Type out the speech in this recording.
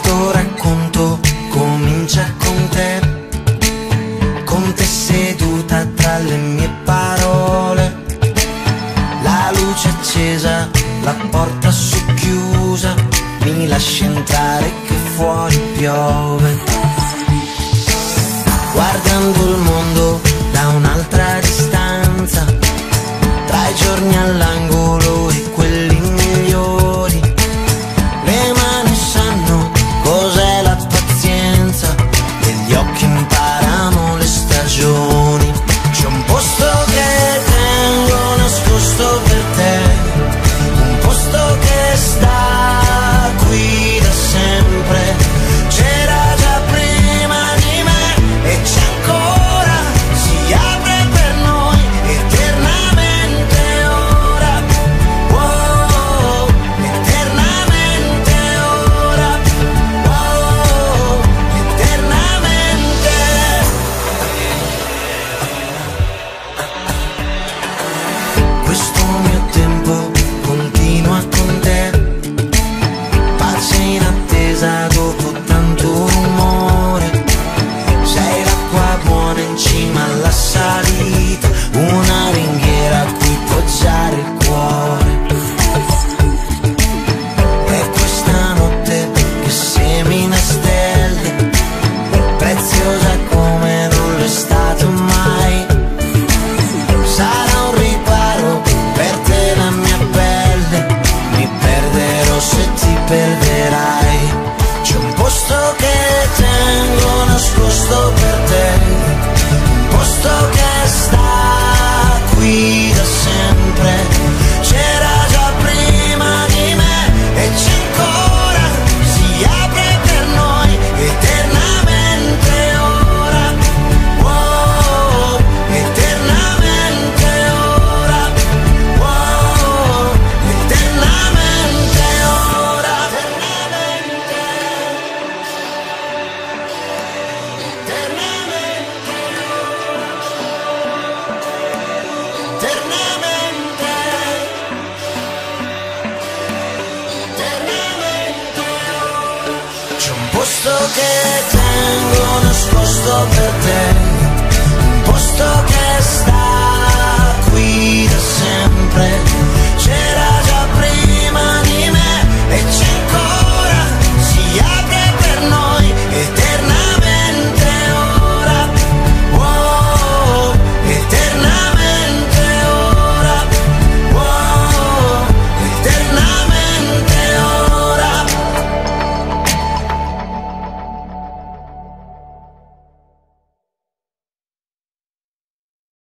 questo racconto comincia con te, con te seduta tra le mie parole, la luce accesa, la porta socchiusa, mi lasci entrare che fuori piove, guardando il mondo da un'altra distanza, tra i giorni alla over time. questo che tengo nascosto per te.